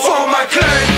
For my clan,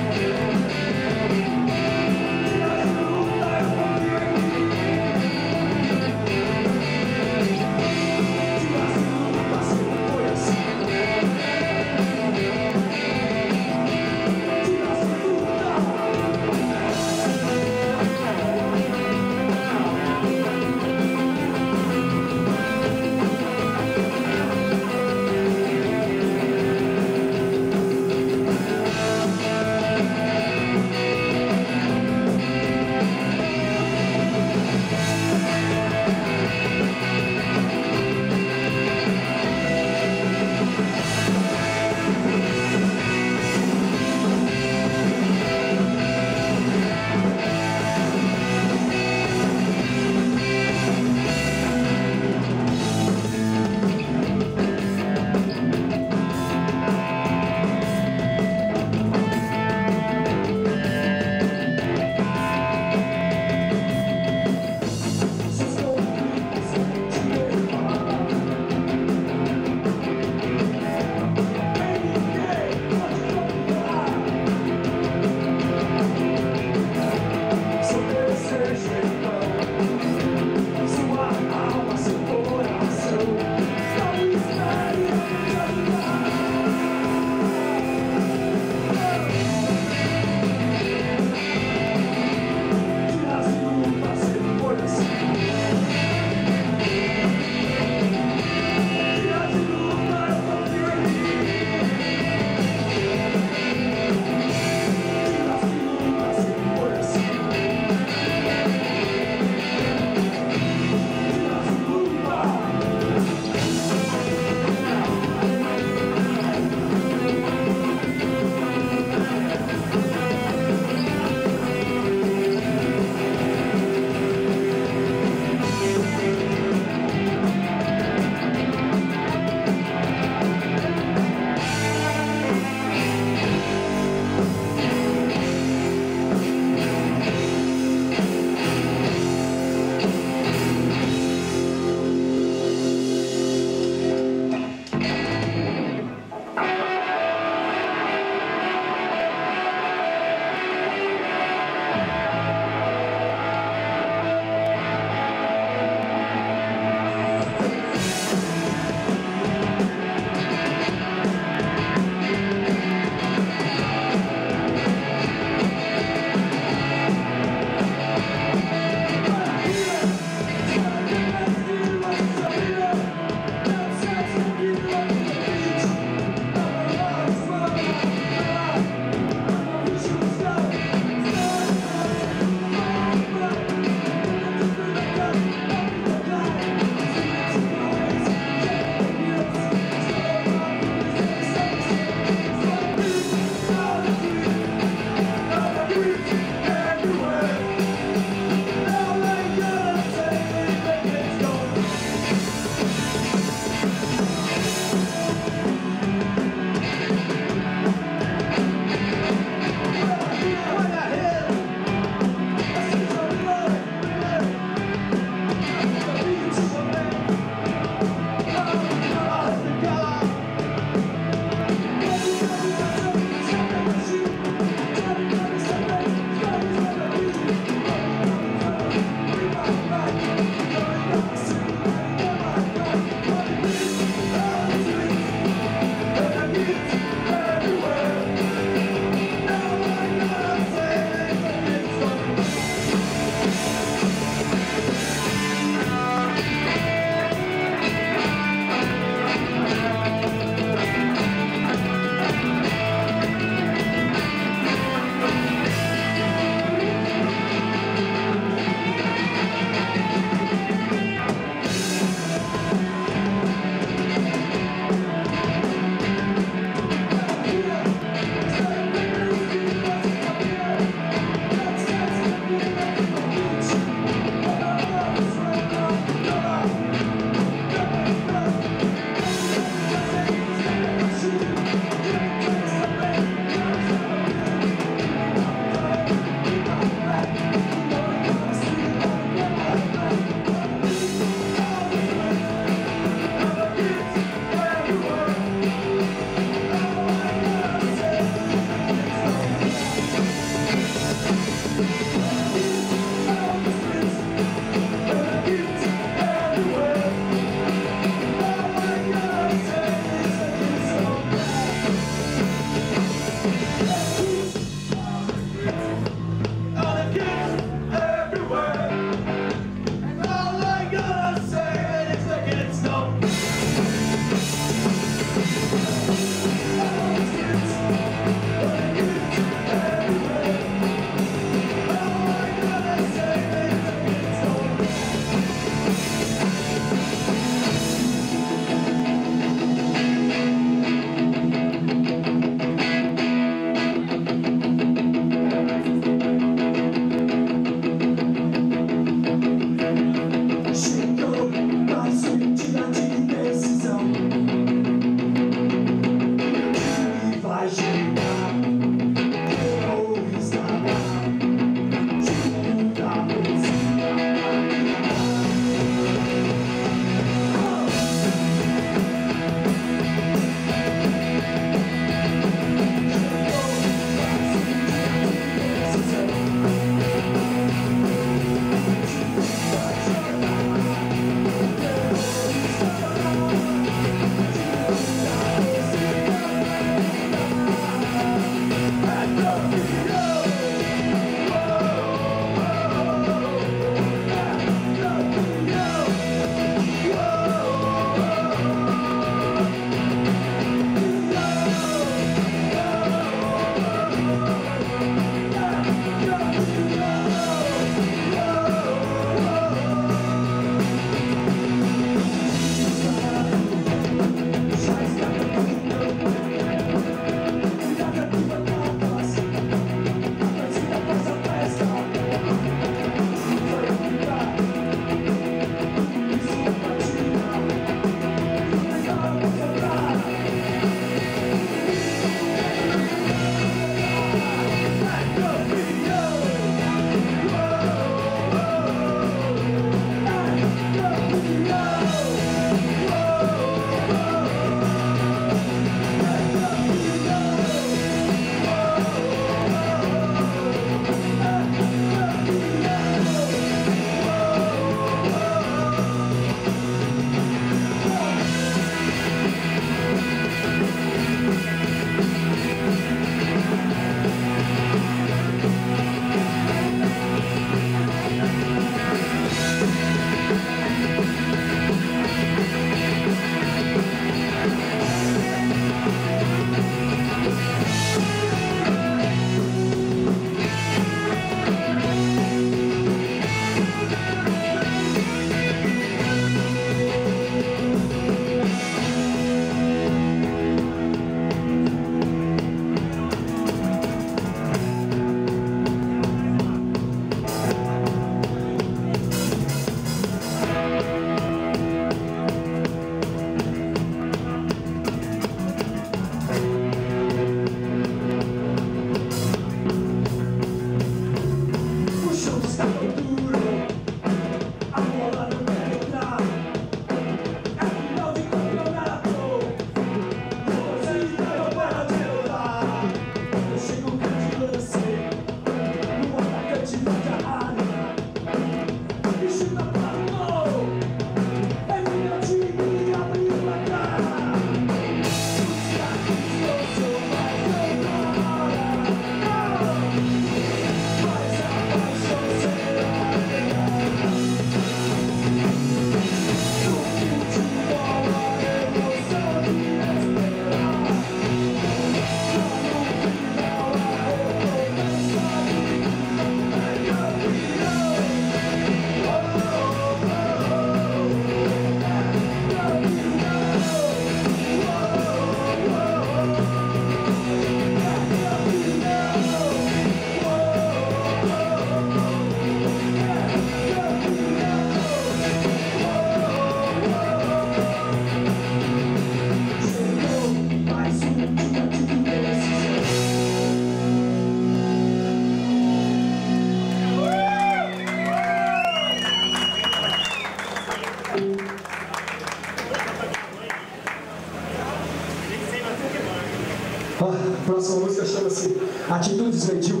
desventil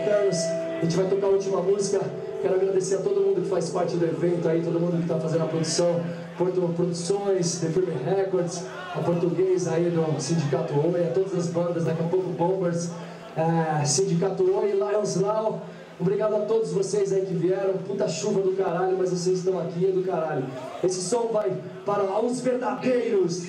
Atitudes Medíocres. faz parte do evento aí, todo mundo que está fazendo a produção, Porto Produções, The Firme Records, a portuguesa aí do Sindicato Oi, a todas as bandas, daqui a pouco Bombers, é, Sindicato Oi, Lions Law. Obrigado a todos vocês aí que vieram. Puta chuva do caralho, mas vocês estão aqui, é do caralho. Esse som vai para os verdadeiros